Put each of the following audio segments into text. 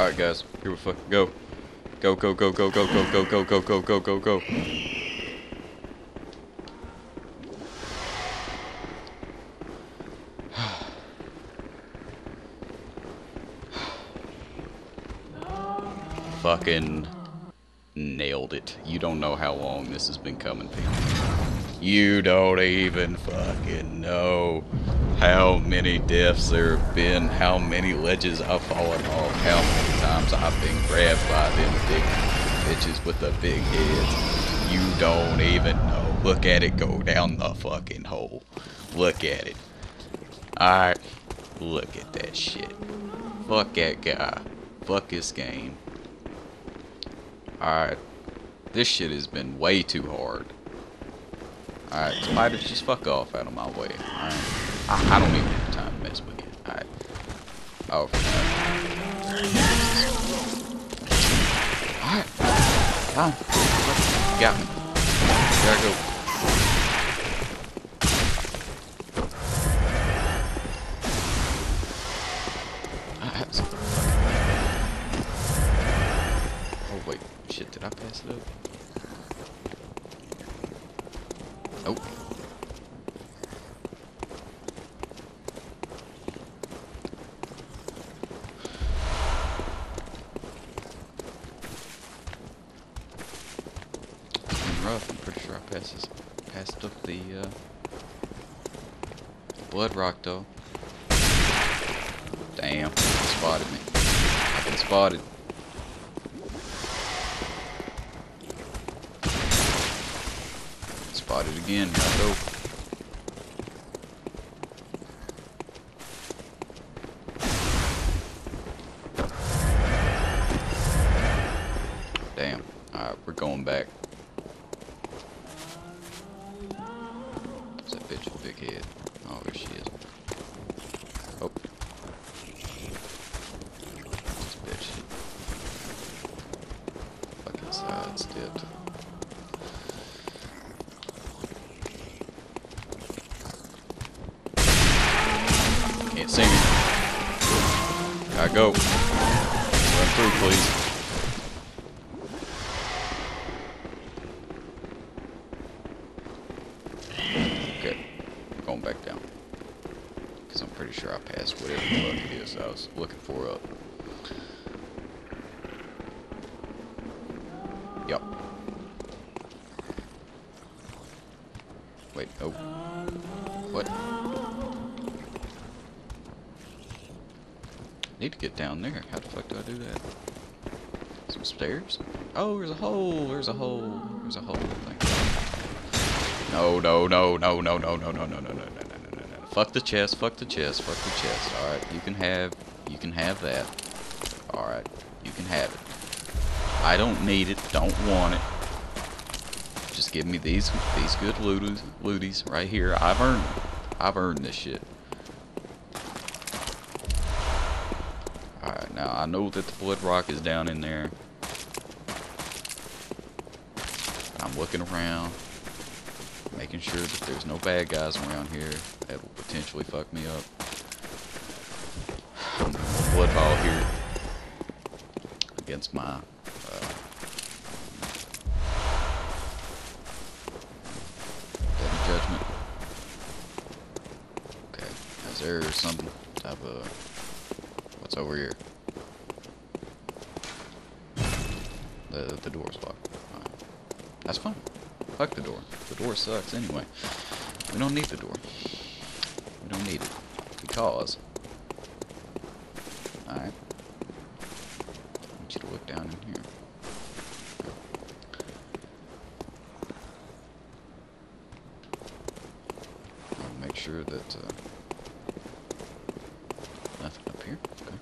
Alright, guys. Here we fucking go. Go, go, go, go, go, go, go, go, go, go, go, go, go. fucking nailed it. You don't know how long this has been coming, people. You don't even fucking know how many deaths there have been, how many ledges I've fallen off, how many times I've been grabbed by them big bitches with the big heads. You don't even know. Look at it go down the fucking hole. Look at it. Alright. Look at that shit. Fuck that guy. Fuck this game. Alright. This shit has been way too hard. Alright, spiders, just fuck off out of my way. Alright. I, I, don't even have time to mess with you. Alright. Oh, Alright. Come. Got me. Gotta go. Oh wait, shit, did I pass it up? Oh. It's been rough. I'm pretty sure I passed this, passed uh, blood rock though. Damn, spotted me. I've been spotted. Spotted again. I go. Damn. Alright, we're going back. What's that bitch with big head? Oh, there she is. Oh. This bitch. Fucking uh, sidestepped. Can't see me. Gotta go. Run through, please. Okay. Going back down. Because I'm pretty sure I passed whatever the fuck it is I was looking for up. Yup. Wait, oh. What? Need to get down there. How the fuck do I do that? Some stairs? Oh, there's a hole. There's a hole. There's a hole. Thank No, no, no, no, no, no, no, no, no, no, no, no, no, no, no, no. Fuck the chest. Fuck the chest. Fuck the chest. All right, you can have. You can have that. All right, you can have it. I don't need it. Don't want it. Just give me these these good looties, looties right here. I've earned. I've earned this shit. Now I know that the blood rock is down in there. I'm looking around, making sure that there's no bad guys around here that will potentially fuck me up. Blood ball here against my uh, judgment. Okay, is there some type of What's over here? The the door's locked. That's fine. Fuck the door. The door sucks anyway. We don't need the door. We don't need it. Because Alright. I want you to look down in here. I'll make sure that uh, nothing up here. Okay.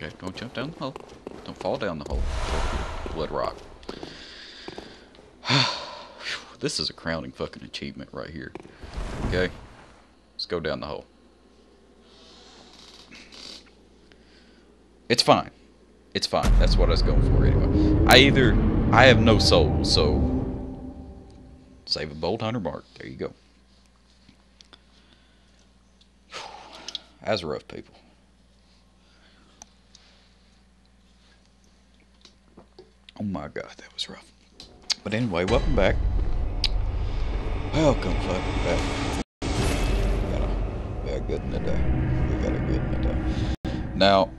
Okay, don't jump down the hole. Don't fall the hole. Get here. Blood rock. this is a crowning fucking achievement right here. Okay? Let's go down the hole. It's fine. It's fine. That's what I was going for anyway. I either... I have no soul, so... Save a bold hunter mark. There you go. That's rough, people. Oh my god, that was rough. But anyway, welcome back. Welcome back. We got a, we got a good midday. We got a good midday. Now,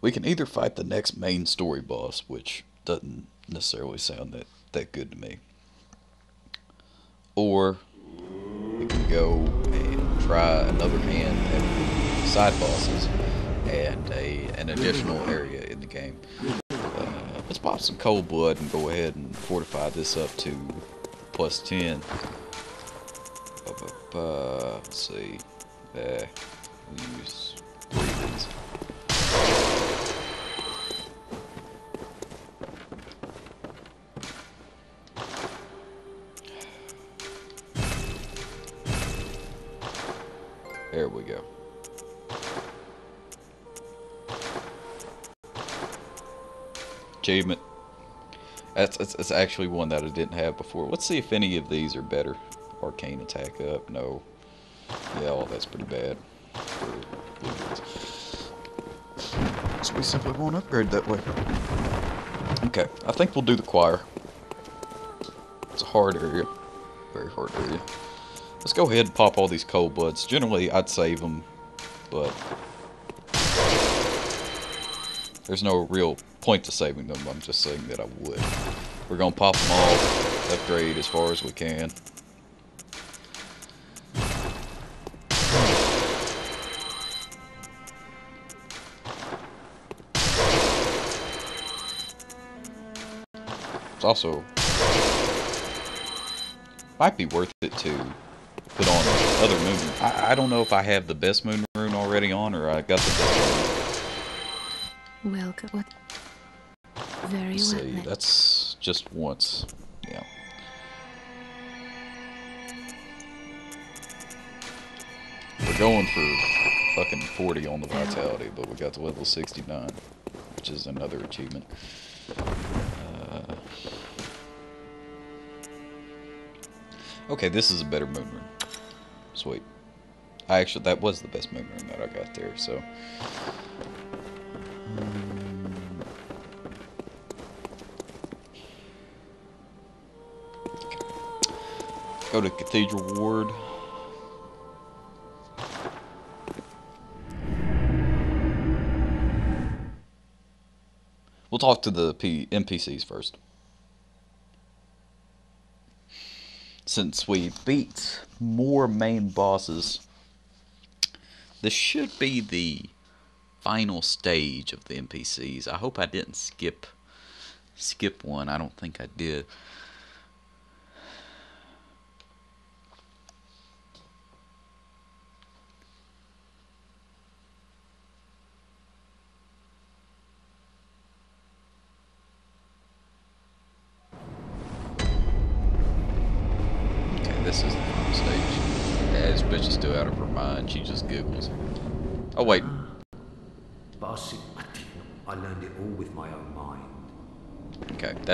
we can either fight the next main story boss, which doesn't necessarily sound that, that good to me, or we can go and try another hand at side bosses and a an additional area in the game. Let's pop some cold blood and go ahead and fortify this up to plus 10. Uh, let's see. Uh, use Achievement. That's, that's, that's actually one that I didn't have before. Let's see if any of these are better. Arcane attack up. No. Yeah, all that's pretty bad. So we simply won't upgrade that way. Okay, I think we'll do the choir. It's a hard area. Very hard area. Let's go ahead and pop all these cold bloods. Generally, I'd save them, but there's no real point to saving them. I'm just saying that I would. We're going to pop them all, upgrade as far as we can. It's also might be worth it to put on other moon. I, I don't know if I have the best moon rune already on or I got the best one. Welcome. Very well. see, that's just once. Yeah. We're going for fucking 40 on the vitality, but we got to level 69, which is another achievement. Uh, okay, this is a better moon rune. Sweet. I actually, that was the best moon rune that I got there, so. Go to Cathedral Ward. We'll talk to the P NPCs first. Since we beat more main bosses, this should be the final stage of the NPCs. I hope I didn't skip skip one. I don't think I did.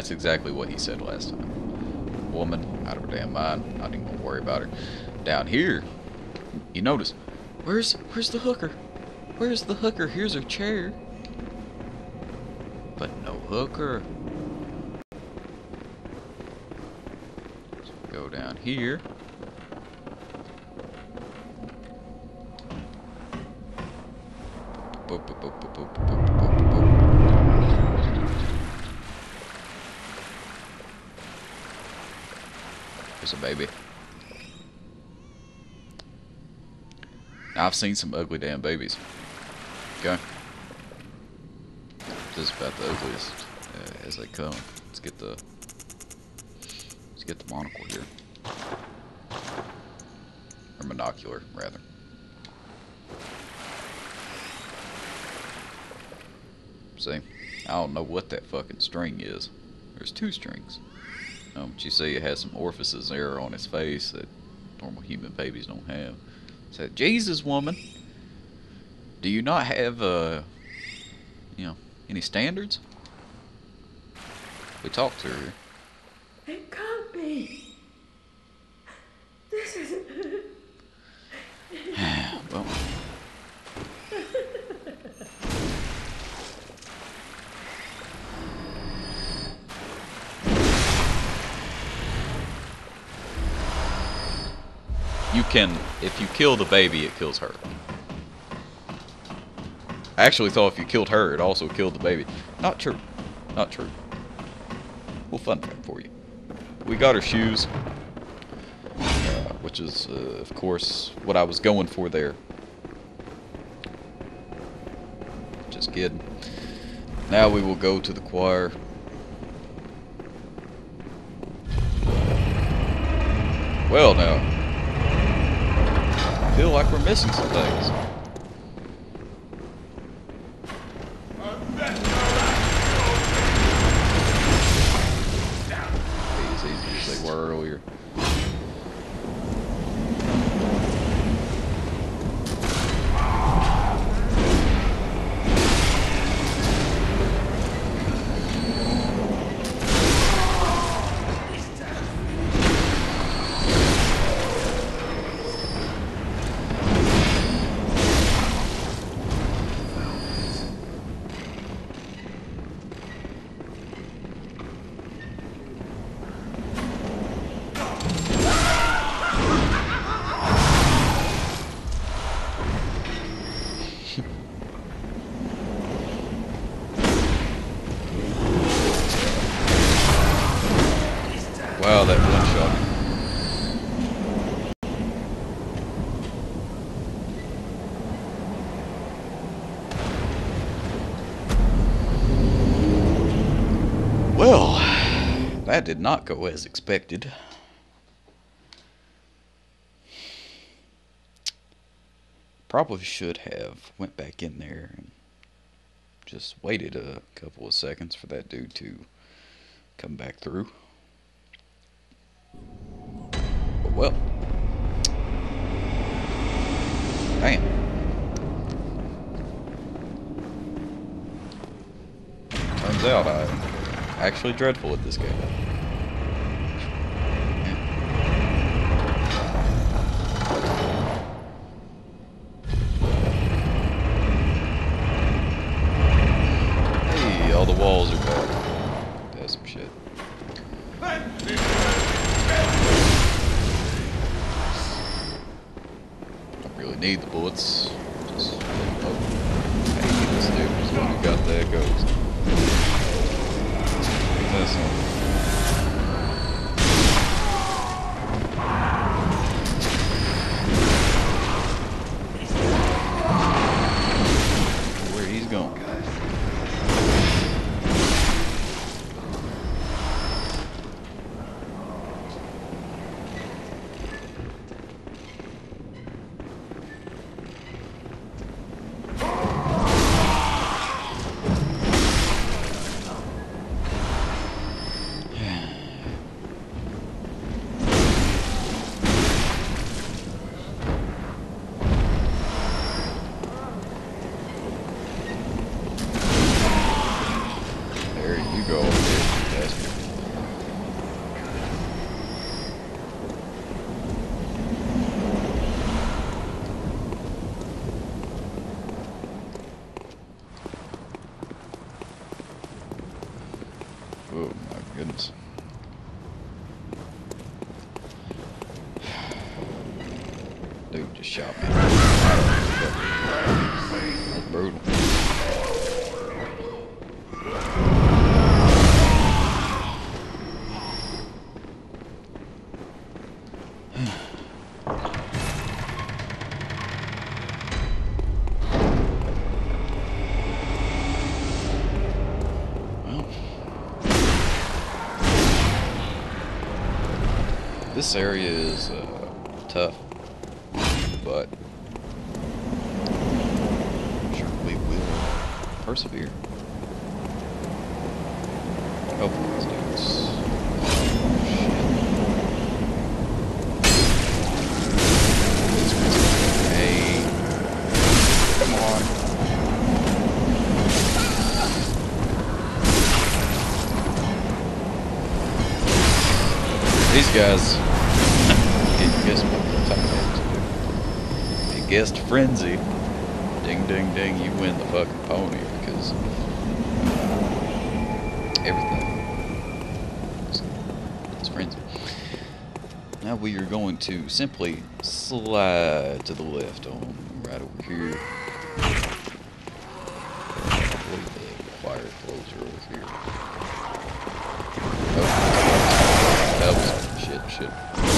That's exactly what he said last time. Woman, out of her damn mind. Not even gonna worry about her. Down here, you notice, where's where's the hooker? Where's the hooker? Here's her chair. But no hooker. So go down here. Boop, boop, boop, There's a baby. Now, I've seen some ugly damn babies. Okay. This is about the ugliest uh, as they come. Let's get the let's get the monocle here, or monocular rather. See, I don't know what that fucking string is. There's two strings. Um, but you see it has some orifices there on his face that normal human babies don't have. Said, Jesus, woman, do you not have, uh, you know, any standards? We talked to her. It can't be. This isn't. You can, if you kill the baby, it kills her. I actually thought if you killed her, it also killed the baby. Not true. Not true. Well, fun fact for you. We got her shoes, uh, which is, uh, of course, what I was going for there. Just kidding. Now we will go to the choir. Well, now. Feel like we're missing some things. Wow, that one shot. Well, that did not go as expected. Probably should have went back in there and just waited a couple of seconds for that dude to come back through. Well. Damn. Turns out I'm actually dreadful at this game. Hey, all the walls are back. That's some shit. Don't need the bullets. Just oh, this dude the one who got that ghost. Ain't that shot me. Brutal. This area is uh, tough, but I'm sure we will Oh, these dudes. Oh. Come on. These guys, guess what guessed frenzy, fucking pony because everything. It's frenzy. Now we are going to simply slide to the left on right over here. I the wire closure over here. Oh, that was shit, shit.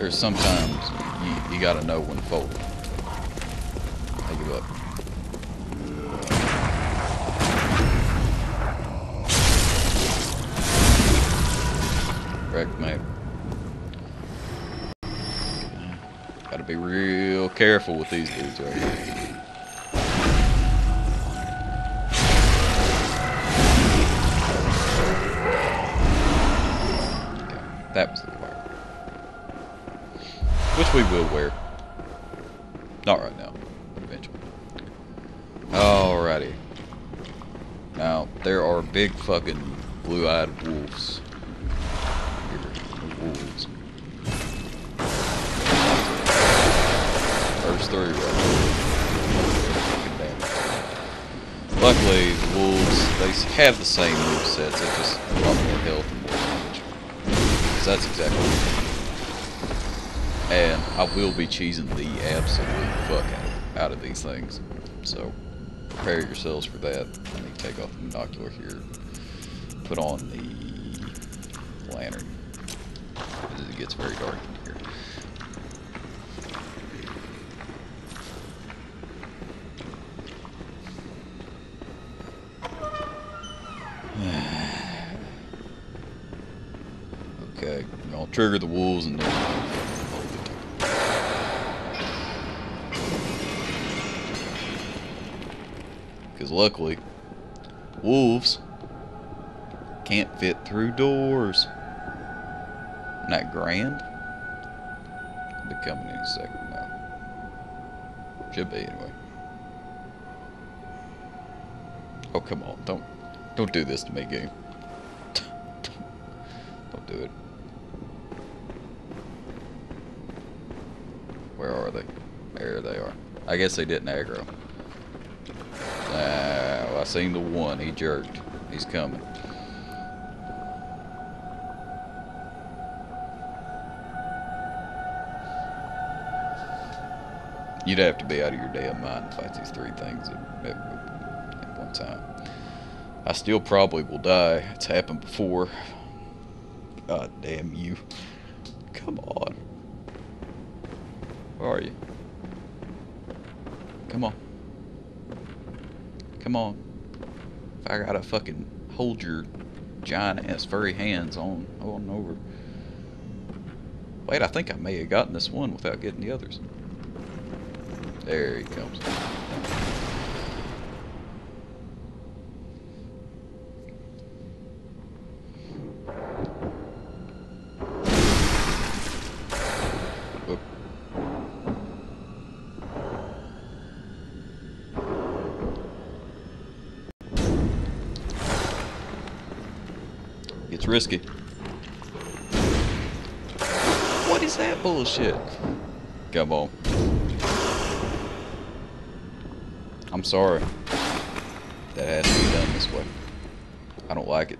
There's sometimes you, you gotta know when to fold. I give up. Correct, mate. Gotta be real careful with these dudes right here. There are big fucking blue-eyed wolves. Wolves. First three right. Luckily, the wolves, they have the same move sets, it's just a lot more health and more damage. 'Cause that's exactly what and I will be cheesing the absolute fuck out of these things. So prepare yourselves for that. Let me take off the binocular here. Put on the lantern. It gets very dark in here. Okay, I'll trigger the wolves and then Luckily, wolves can't fit through doors. Not grand. Be coming in a second now. Should be anyway. Oh come on! Don't don't do this to me, game. don't do it. Where are they? There they are. I guess they didn't aggro. I seen the one. He jerked. He's coming. You'd have to be out of your damn mind to fight these three things at, at, at one time. I still probably will die. It's happened before. God damn you. Come on. Where are you? Come on. Come on. I gotta fucking hold your giant ass furry hands on on over. Wait, I think I may have gotten this one without getting the others. There he comes. It's risky. What is that bullshit? Come on. I'm sorry. That has to be done this way. I don't like it.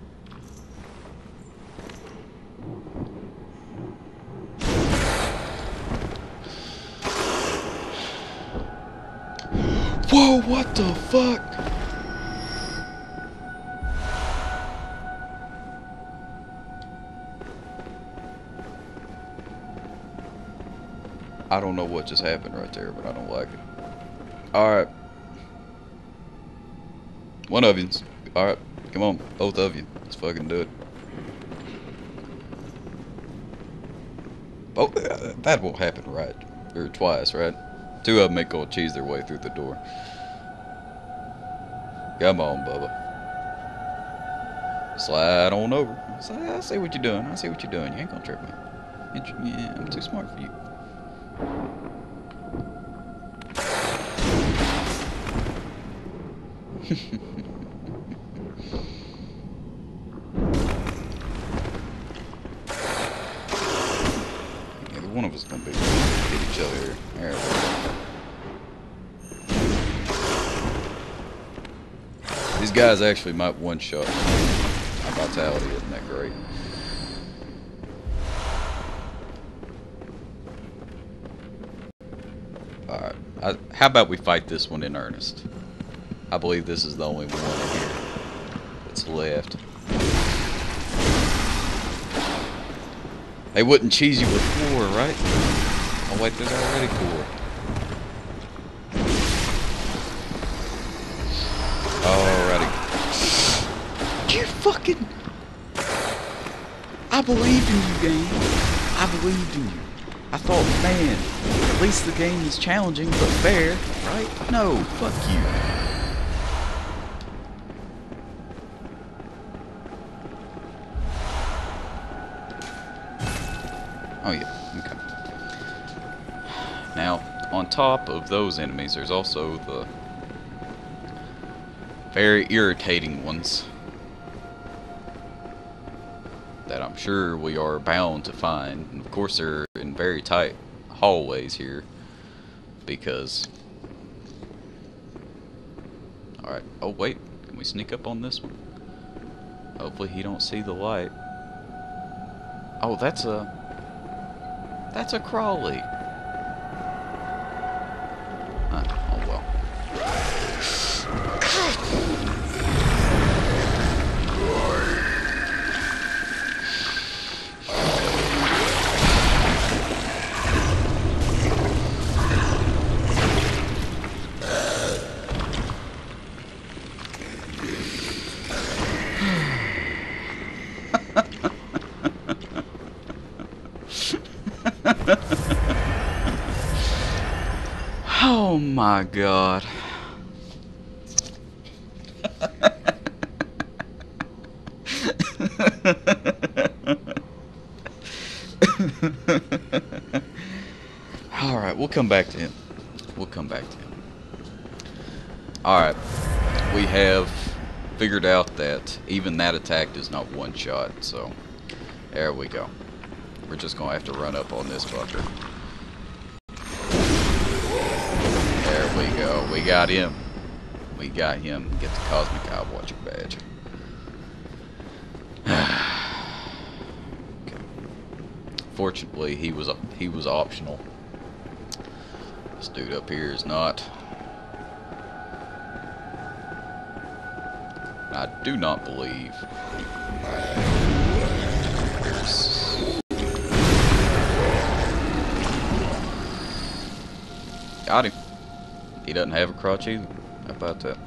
Whoa, what the fuck? I don't know what just happened right there, but I don't like it. Alright. One of you. Alright, come on. Both of you. Let's fucking do it. Oh, that won't happen right. Or twice, right? Two of them ain't gonna cheese their way through the door. Come on, Bubba. Slide on over. I see what you're doing. I see what you're doing. You ain't gonna trip me. Yeah, I'm too smart for you. Either one of us gonna be hit each other. There we go. These guys actually might one-shot. My vitality isn't that great. Alright. How about we fight this one in earnest? I believe this is the only one here that's left. They wouldn't cheese you with four, right? Oh wait, there's already four. Alrighty. You fucking... I believed in you, game. I believed in you. I thought, man, at least the game is challenging but fair, right? No, fuck you. Oh yeah, okay. Now, on top of those enemies, there's also the very irritating ones that I'm sure we are bound to find. And of course, they're in very tight hallways here because. Alright, oh wait, can we sneak up on this one? Hopefully he don't see the light. Oh, that's a... That's a Crawley. Huh, oh. Oh my god. Alright, we'll come back to him. We'll come back to him. Alright. We have figured out that even that attack is not one shot, so there we go. We're just gonna have to run up on this fucker. There we go. We got him. We got him. Get the Cosmic Eye Watcher badge. okay. Fortunately, he was he was optional. This dude up here is not. I do not believe. Got him. He doesn't have a crotch either. How about that?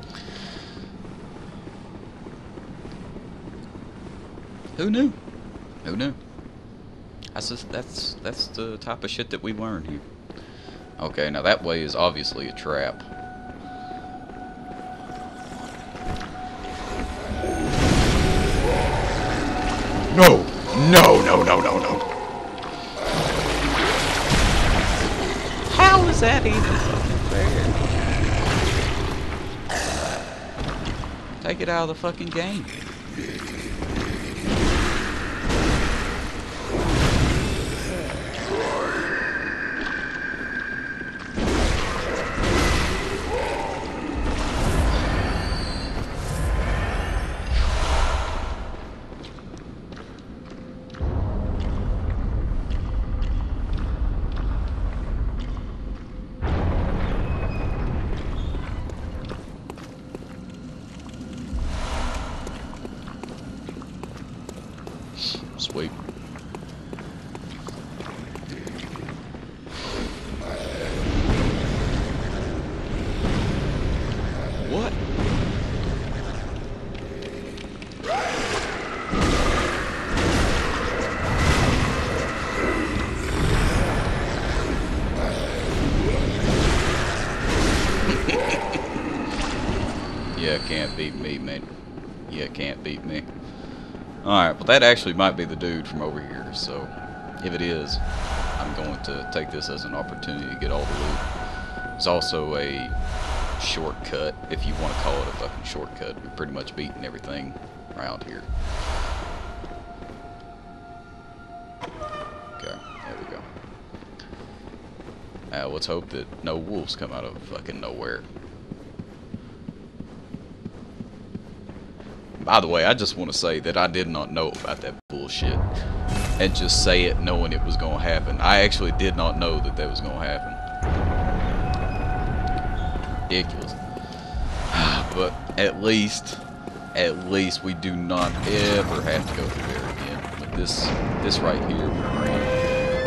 Who knew? Who knew? That's just, that's that's the type of shit that we learn here. Okay, now that way is obviously a trap. No! No, no, no, no, no. Even? Take it out of the fucking game. Well that actually might be the dude from over here, so if it is, I'm going to take this as an opportunity to get all the loot. There's also a shortcut, if you want to call it a fucking shortcut. We've pretty much beaten everything around here. Okay, there we go. Now let's hope that no wolves come out of fucking nowhere. By the way, I just want to say that I did not know about that bullshit. And just say it knowing it was going to happen. I actually did not know that that was going to happen. Ridiculous. But at least, at least we do not ever have to go through there again. But this, this right here,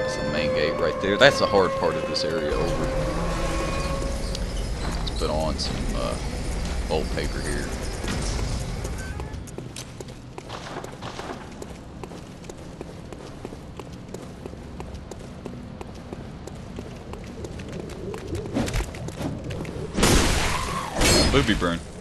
is the main gate right there. That's the hard part of this area over. Let's put on some uh, old paper here. Booby burn.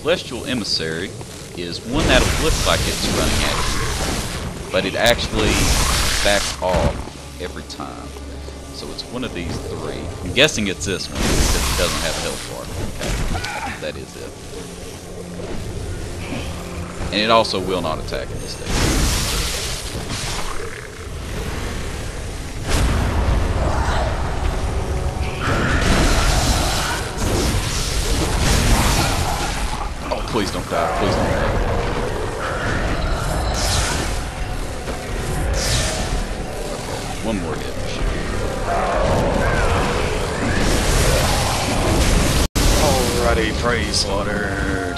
Celestial Emissary is one that'll look like it's running at you, but it actually backs off every time. So it's one of these three. I'm guessing it's this one because it doesn't have a health bar. Okay, that is it. And it also will not attack in this stage. Please don't die. Please don't die. One more hit. Alrighty, prey slaughtered.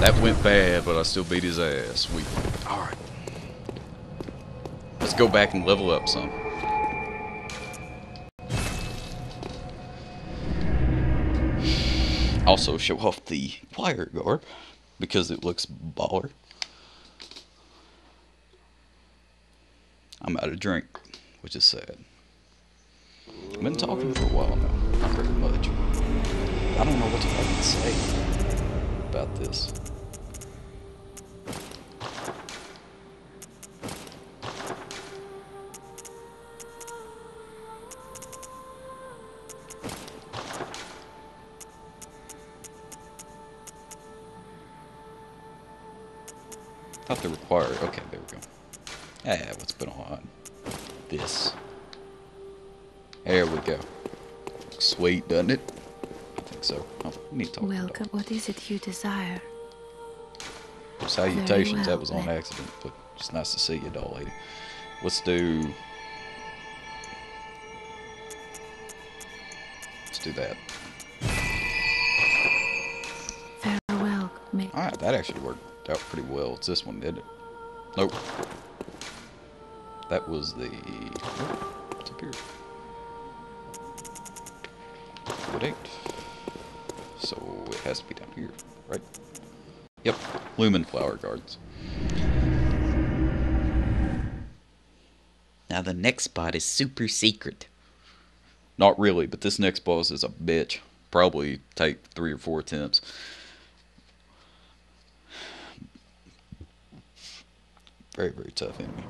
That went bad, but I still beat his ass. Sweet. Alright. Let's go back and level up some. Also show off the Choir garb because it looks baller. I'm out of drink, which is sad. I've been talking for a while now, not very much. I don't know what to fucking say about this. They required. Okay, there we go. Yeah, what's been on? This. There we go. Sweet, doesn't it? I think so. Oh, we need to talk Welcome. What is it you desire? salutations. well, that was on eh? accident, but it's nice to see you, doll lady. Let's do. Let's do that. Farewell. Alright, that actually worked out pretty well. It's this one, did it? Nope. That was the... Oh, it's up here. Good eight. So it has to be down here, right? Yep, Lumen Flower Gardens. Now the next spot is super secret. Not really, but this next boss is a bitch. Probably take three or four attempts. Very, very tough enemy.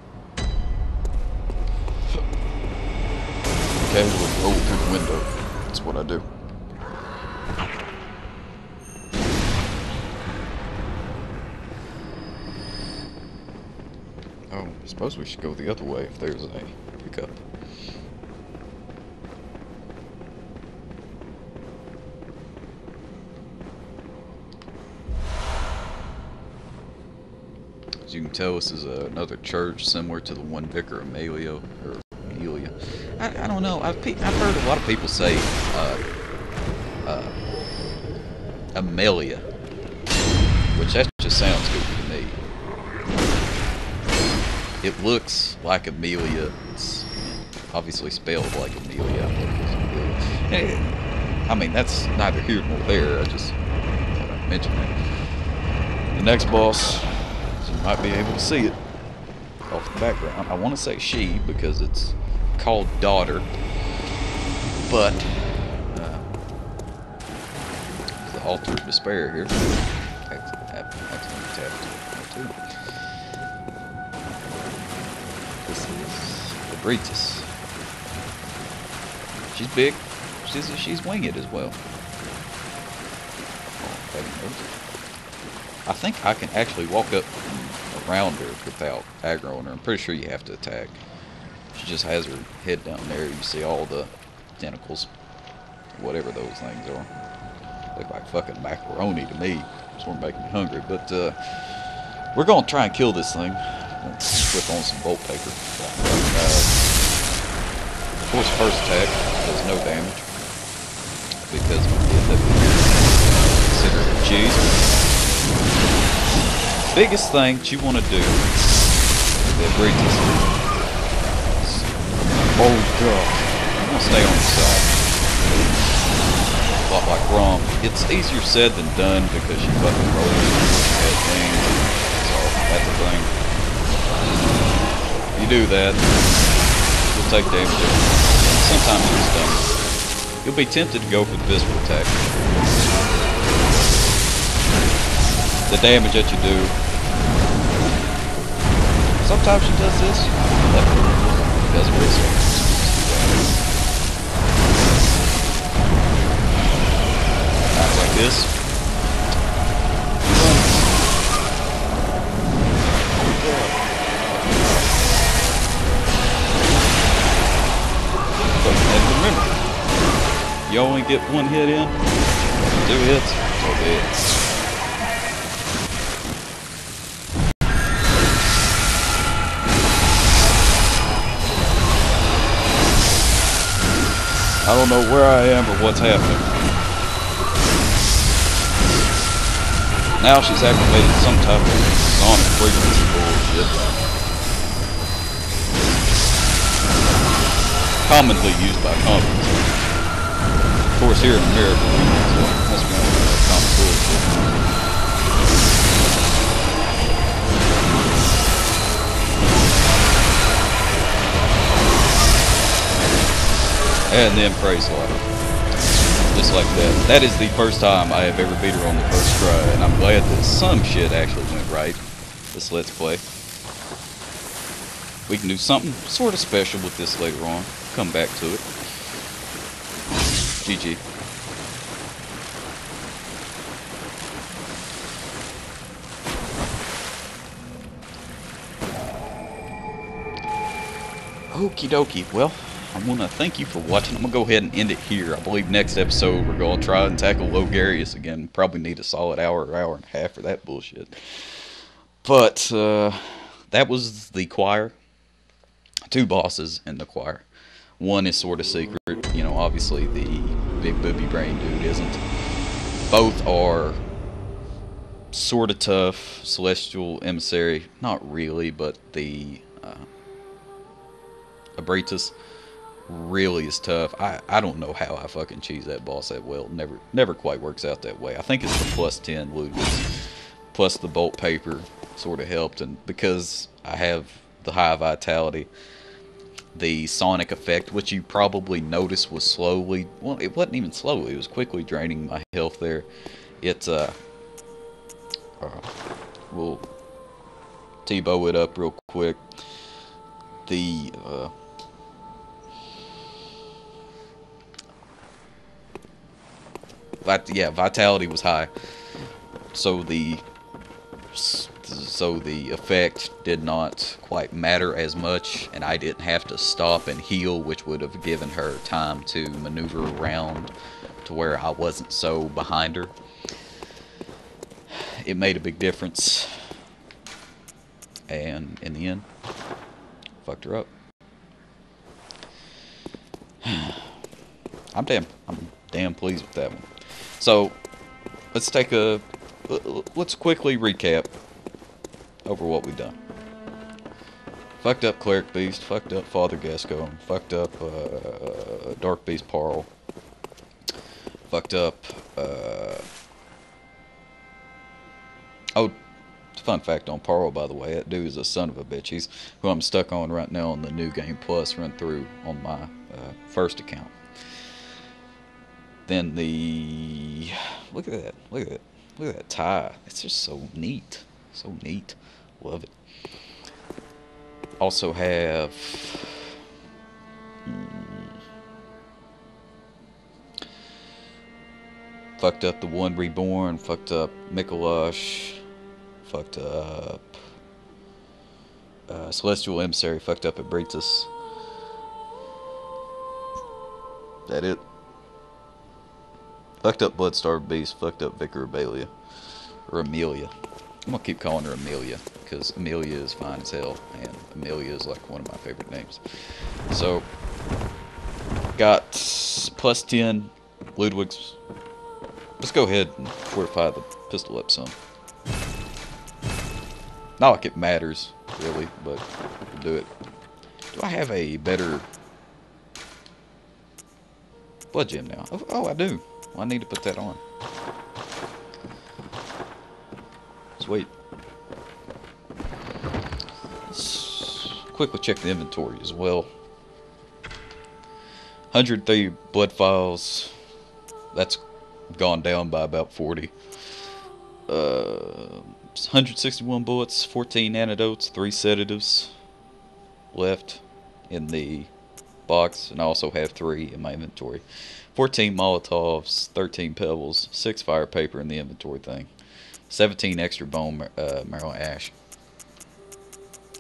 Casually roll through the window. That's what I do. Oh, I suppose we should go the other way if there's a pickup. This is uh, another church similar to the one Vicar Amelia or Amelia. I, I don't know. I've I've heard a lot of people say uh, uh, Amelia, which that just sounds good to me. It looks like Amelia. It's obviously spelled like Amelia. I mean, that's neither here nor there. I just I'd that. The next boss, might be able to see it off the background. I want to say she because it's called daughter, but uh, the altar of despair here. This is Ebrietas. She's big. She's she's winged as well. Oh. I think I can actually walk up around her without aggroing her. I'm pretty sure you have to attack. She just has her head down there. You see all the tentacles, whatever those things are. Look like fucking macaroni to me. Sort of making me hungry. But uh, we're gonna try and kill this thing. Flip on some bolt paper. Uh, of course, first attack does no damage because we end up consider it cheese. Biggest thing that you want to do that breeds this Oh god. I'm gonna stay on the side. A lot like Rom. It's easier said than done because you fucking roll at things. So that's the thing. You do that, you'll take damage. Sometimes you'll stun. You'll be tempted to go for the physical attack. The damage that you do. Sometimes she does this. Does this. Times like this. And remember, you only get one hit in, two hits, so be I don't know where I am or what's happening. Now she's activated some type of sonic frequency bullshit. Commonly used by convicts. Of course, here in America, And then praise Lord. Just like that. That is the first time I have ever beat her on the first try, and I'm glad that some shit actually went right. This Let's Play. We can do something sort of special with this later on. Come back to it. GG. Okie dokie. Well, I want to thank you for watching. I'm going to go ahead and end it here. I believe next episode we're going to try and tackle Logarius again. Probably need a solid hour or hour and a half for that bullshit. But uh, that was the choir. Two bosses in the choir. One is sort of secret. You know, obviously the big booby brain dude isn't. Both are sort of tough. Celestial emissary, not really, but the uh, Ebrietas really is tough. I, I don't know how I fucking cheese that boss that well. Never never quite works out that way. I think it's the plus 10 Ludwig's plus the bolt paper sort of helped and because I have the high vitality the sonic effect which you probably noticed was slowly well it wasn't even slowly it was quickly draining my health there It's, uh, uh we'll T-bow it up real quick the uh yeah, vitality was high. So the so the effect did not quite matter as much, and I didn't have to stop and heal, which would have given her time to maneuver around to where I wasn't so behind her. It made a big difference, and in the end, fucked her up. I'm damn, I'm damn pleased with that one. So, let's take a, let's quickly recap over what we've done. Fucked up Cleric Beast, fucked up Father Gascoigne, fucked up uh, Dark Beast Paarl, fucked up, uh, oh, fun fact on Paarl by the way, that dude is a son of a bitch. He's who I'm stuck on right now on the New Game Plus run through on my uh, first account. Then the look at that, look at that. Look at that tie. It's just so neat. So neat. Love it. Also have. hmm, Fucked up the one reborn. Fucked up Mikolash. Fucked up. Uh, Celestial Emissary. Fucked up Ebrietas. That it? Fucked up Blood-starved Beast. Fucked up Vicar Amelia. Or Amelia. I'm gonna keep calling her Amelia because Amelia is fine as hell, and Amelia is like one of my favorite names. So, got plus 10 Ludwig's. Let's go ahead and fortify the pistol up some. Not like it matters, really, but do it. Do I have a better blood gem now? Oh, oh I do. Well, I need to put that on. Sweet. Let's quickly check the inventory as well. 103 blood vials. That's gone down by about 40. Uh, 161 bullets, 14 antidotes, 3 sedatives left in the box, and I also have 3 in my inventory. 14 Molotovs, 13 pebbles, 6 fire paper in the inventory thing. 17 extra bone uh, marrow ash.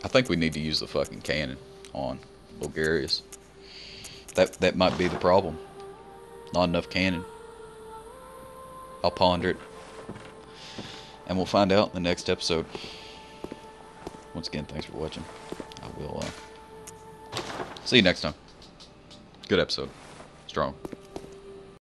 I think we need to use the fucking cannon on Logarius. That that might be the problem. Not enough cannon. I'll ponder it. And we'll find out in the next episode. Once again, thanks for watching. I will uh, see you next time. Good episode. Strong.